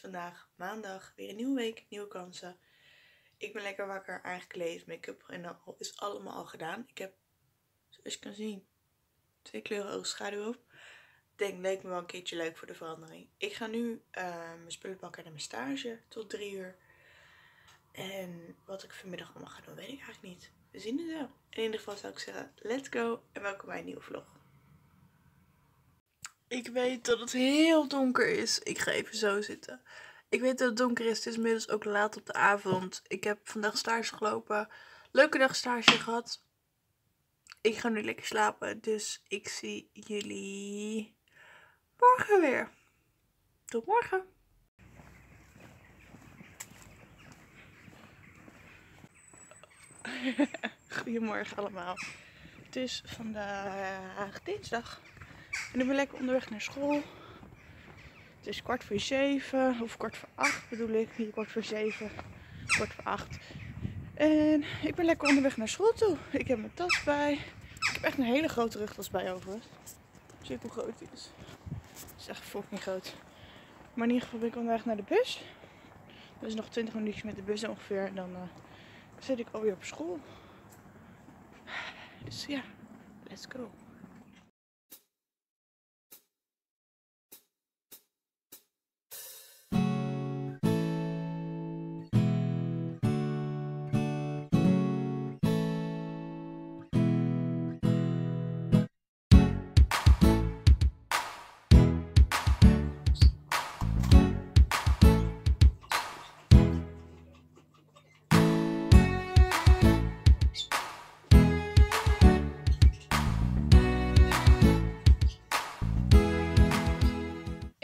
vandaag maandag. Weer een nieuwe week, nieuwe kansen. Ik ben lekker wakker, aangekleed, make-up en dan is allemaal al gedaan. Ik heb, zoals je kan zien, twee kleuren oogschaduw op. Denk, leek me wel een keertje leuk voor de verandering. Ik ga nu uh, mijn spullen pakken naar mijn stage tot drie uur. En wat ik vanmiddag allemaal ga doen, weet ik eigenlijk niet. We zien het wel. In ieder geval zou ik zeggen, let's go en welkom bij een nieuwe vlog. Ik weet dat het heel donker is. Ik ga even zo zitten. Ik weet dat het donker is. Het is inmiddels ook laat op de avond. Ik heb vandaag stage gelopen. Leuke dag stage gehad. Ik ga nu lekker slapen. Dus ik zie jullie morgen weer. Tot morgen. Goedemorgen allemaal. Het is vandaag dinsdag. En ik ben lekker onderweg naar school. Het is kwart voor zeven, of kwart voor acht bedoel ik. Niet kwart voor zeven, kwart voor acht. En ik ben lekker onderweg naar school toe. Ik heb mijn tas bij. Ik heb echt een hele grote rugtas bij overigens. Zie je hoe groot die is? Het is echt fucking groot. Maar in ieder geval ben ik onderweg naar de bus. Dus nog 20 minuutjes met de bus ongeveer. En dan uh, zit ik alweer op school. Dus ja, let's go.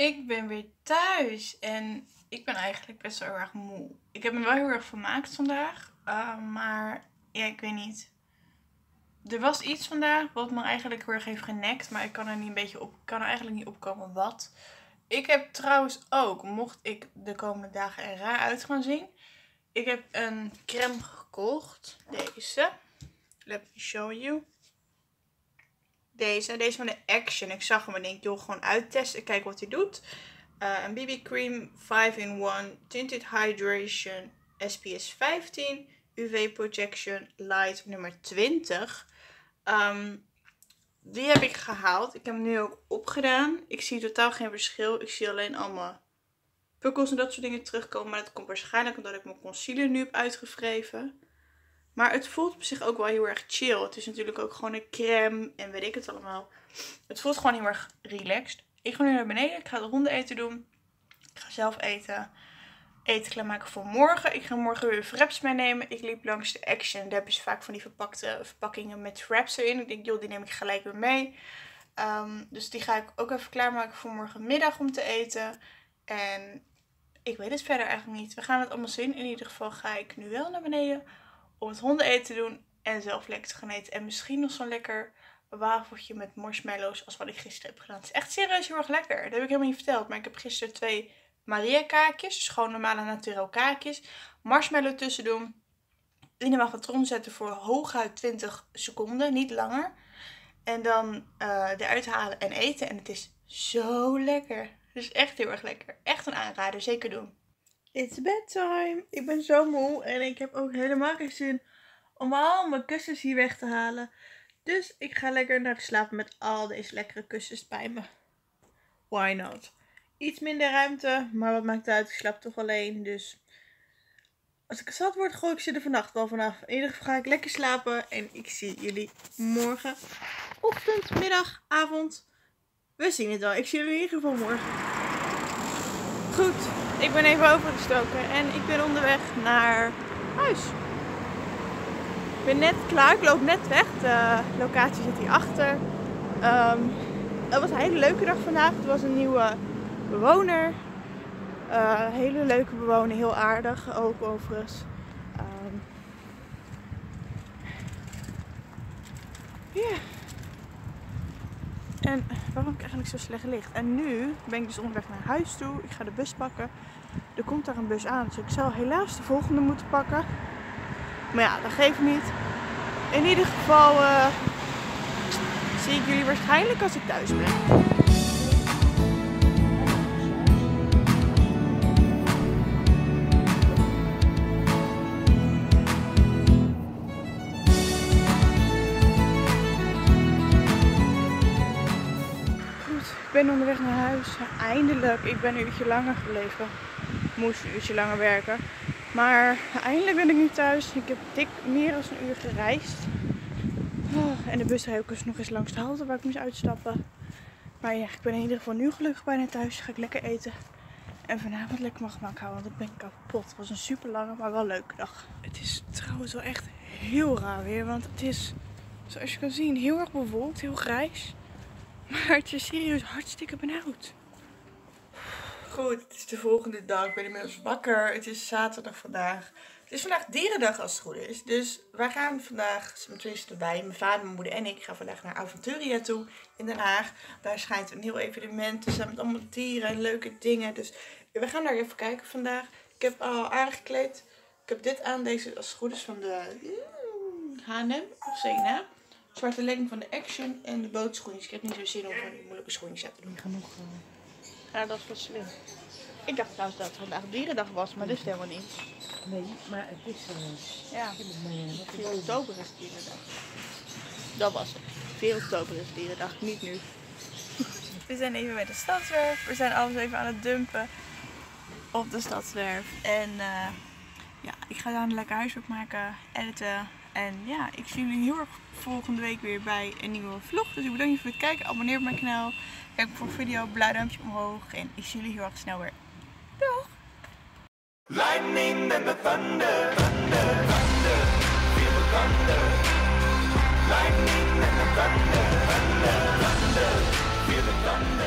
Ik ben weer thuis en ik ben eigenlijk best wel erg moe. Ik heb me wel heel erg vermaakt vandaag, uh, maar ja, ik weet niet. Er was iets vandaag wat me eigenlijk heel erg heeft genekt, maar ik kan er, niet een beetje op, kan er eigenlijk niet opkomen wat. Ik heb trouwens ook, mocht ik de komende dagen er raar uit gaan zien, ik heb een crème gekocht. Deze. Let me show you. Deze. Deze van de Action. Ik zag hem en denk, joh, gewoon uittesten. Kijken wat hij doet. Uh, een BB Cream 5-in-1 Tinted Hydration SPS 15 UV Projection Light nummer 20. Um, die heb ik gehaald. Ik heb hem nu ook opgedaan. Ik zie totaal geen verschil. Ik zie alleen allemaal pukkels en dat soort dingen terugkomen. Maar dat komt waarschijnlijk omdat ik mijn concealer nu heb uitgewreven. Maar het voelt op zich ook wel heel erg chill. Het is natuurlijk ook gewoon een crème en weet ik het allemaal. Het voelt gewoon heel erg relaxed. Ik ga nu naar beneden. Ik ga de honden eten doen. Ik ga zelf eten. Eten klaarmaken voor morgen. Ik ga morgen weer wraps meenemen. Ik liep langs de Action. Daar hebben ze vaak van die verpakte verpakkingen met wraps erin. Ik denk, joh, die neem ik gelijk weer mee. Um, dus die ga ik ook even klaarmaken voor morgenmiddag om te eten. En ik weet het verder eigenlijk niet. We gaan het allemaal zien. In ieder geval ga ik nu wel naar beneden om het hondeneten te doen en zelf lekker te gaan eten. En misschien nog zo'n lekker wafeltje met marshmallows als wat ik gisteren heb gedaan. Het is echt serieus heel erg lekker. Dat heb ik helemaal niet verteld. Maar ik heb gisteren twee Maria kaakjes. Dus gewoon normale natural kaakjes. Marshmallow tussen doen. In de magnetron zetten voor hooguit 20 seconden. Niet langer. En dan uh, eruit halen en eten. En het is zo lekker. Het is echt heel erg lekker. Echt een aanrader. Zeker doen. It's bedtime. Ik ben zo moe en ik heb ook helemaal geen zin om al mijn kussens hier weg te halen. Dus ik ga lekker naar slapen met al deze lekkere kussens bij me. Why not? Iets minder ruimte, maar wat maakt het uit? Ik slaap toch alleen, dus... Als ik zat word, gooi ik ze er vannacht wel vanaf. In ieder geval ga ik lekker slapen en ik zie jullie morgen. Ochtend, middag, avond. We zien het wel. Ik zie jullie in ieder geval morgen. Goed. Ik ben even overgestoken en ik ben onderweg naar huis. Ik ben net klaar, ik loop net weg. De locatie zit hierachter. Um, het was een hele leuke dag vandaag. Het was een nieuwe bewoner. Uh, hele leuke bewoner, heel aardig ook overigens. Um, yeah. En waarom ik eigenlijk zo slecht licht? En nu ben ik dus onderweg naar huis toe. Ik ga de bus pakken. Er komt daar een bus aan. Dus ik zal helaas de volgende moeten pakken. Maar ja, dat geeft niet. In ieder geval uh, zie ik jullie waarschijnlijk als ik thuis ben. Ben onderweg naar huis. Eindelijk. Ik ben een uurtje langer gebleven. Moest een uurtje langer werken. Maar eindelijk ben ik nu thuis. Ik heb dik meer dan een uur gereisd. Oh, en de bus rijdt eens nog eens langs de halte waar ik moest uitstappen. Maar ja, ik ben in ieder geval nu gelukkig bijna thuis. Ga ik lekker eten. En vanavond lekker mag gemak houden, want ik ben kapot. Het was een super lange, maar wel leuke dag. Het is trouwens wel echt heel raar weer, want het is, zoals je kan zien, heel erg bewolkt, heel grijs. Maar het is serieus hartstikke benauwd. Goed, het is de volgende dag. Ik ben inmiddels wakker. Het is zaterdag vandaag. Het is vandaag dierendag als het goed is. Dus wij gaan vandaag, tenminste erbij, mijn vader, mijn moeder en ik gaan vandaag naar Aventuria toe in Den Haag. Daar schijnt een heel evenement te zijn met allemaal dieren en leuke dingen. Dus we gaan daar even kijken vandaag. Ik heb al aangekleed. Ik heb dit aan, deze als het goed is van de H&M of Zena. Zwarte legging van de Action en de bootschoentjes. Ik heb niet zo zin om van die moeilijke schoentjes aan te doen. Genoeg. Uh... Ja, dat is wel slim. Ik dacht trouwens dat het vandaag dierendag was, maar dat is helemaal niet. Nee, maar het is... Uh, ja, 4 oktober is dierendag. Dat was het. 4 oktober is dierendag, niet nu. We zijn even met de stadswerf. We zijn alles even aan het dumpen op de stadswerf. En uh, ja, ik ga daar lekker huiswerk maken, editen. En ja, ik zie jullie heel erg volgende week weer bij een nieuwe vlog. Dus ik bedank je voor het kijken. Abonneer op mijn kanaal. Kijk voor video. Blauw duimpje omhoog. En ik zie jullie heel erg snel weer. Doeg! Lightning and the thunder, thunder, thunder. Lightning and the thunder, thunder, thunder.